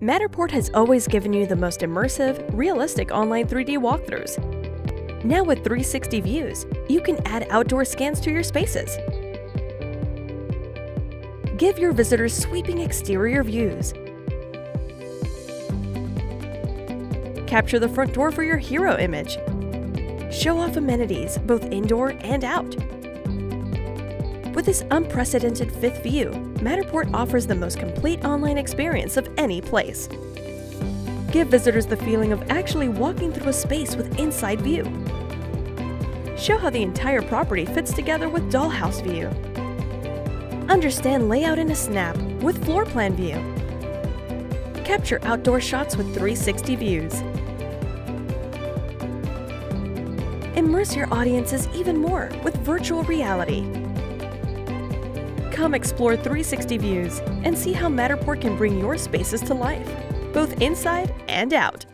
Matterport has always given you the most immersive, realistic online 3D walkthroughs. Now with 360 views, you can add outdoor scans to your spaces. Give your visitors sweeping exterior views. Capture the front door for your hero image. Show off amenities, both indoor and out. With this unprecedented fifth view, Matterport offers the most complete online experience of any place. Give visitors the feeling of actually walking through a space with inside view. Show how the entire property fits together with dollhouse view. Understand layout in a snap with floor plan view. Capture outdoor shots with 360 views. Immerse your audiences even more with virtual reality. Come explore 360 views and see how Matterport can bring your spaces to life, both inside and out.